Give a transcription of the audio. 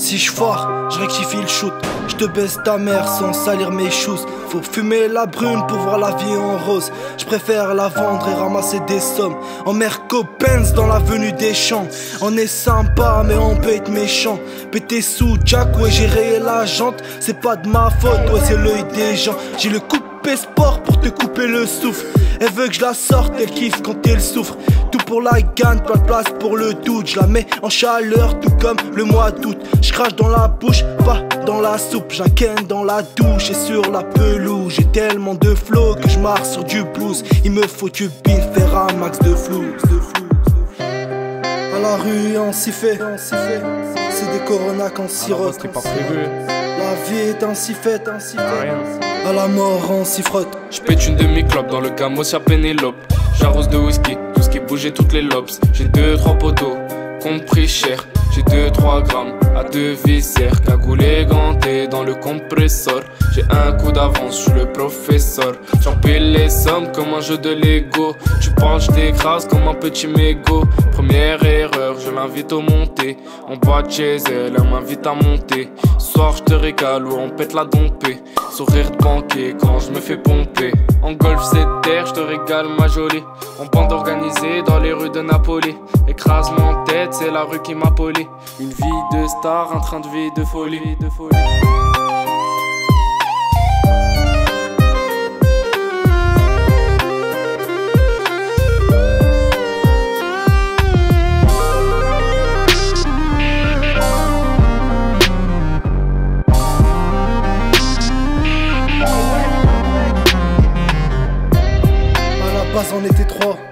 Si je foire, je rectifie le shoot. Je te baisse ta mère sans salir mes choses. Faut fumer la brune pour voir la vie en rose. Je préfère la vendre et ramasser des sommes. En Merco Benz dans l'avenue des champs. On est sympa, mais on peut être méchant. Pété sous Jack, ouais, j'ai rayé la jante. C'est pas de ma faute, ouais, c'est l'œil des gens. J'ai le coupé sport pour te couper le souffle. Elle veut que je la sorte, elle kiffe quand elle souffre. Tout pour la gagne, pas de place pour le doute. Je la mets en chaleur, tout comme le mois d'août. Je crache dans la bouche, pas dans la soupe. J'inquiète dans la douche et sur la pelouse. J'ai tellement de flow que je marche sur du blues. Il me faut du bif, faire un max de flou. À la rue, on s'y fait. C'est des coronas qu'on s'y La vie est ainsi faite, ainsi faite. À la mort, on s'y frotte. J'pète une demi-clope dans le camos à Pénélope. J'arrose de whisky, tout ce qui bougeait toutes les lobes. J'ai deux, trois poteaux, compris cher. J'ai 2-3 grammes à deux viscères, cagoulé ganté dans le compresseur. J'ai un coup d'avance, je suis le professeur. J'empile les sommes comme un jeu de Lego. Tu parles, je t'écrase comme un petit mégot. Première erreur, je l'invite au monter. On boit chez elle, elle m'invite à monter. Soir, je te régale ou on pète la dompée. Sourire de banquier quand je me fais pomper. Ma jolie. En bande organisée dans les rues de Napoli. Écrasement en tête, c'est la rue qui m'a poli. Une vie de star, un train de vie de folie, de folie. Base on était trois